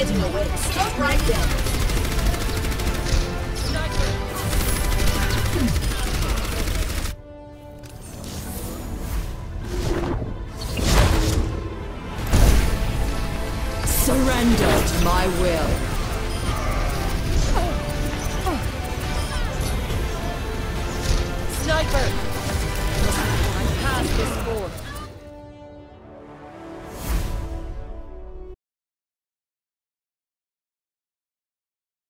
getting away. Stop right there. Surrender to my will. Sniper!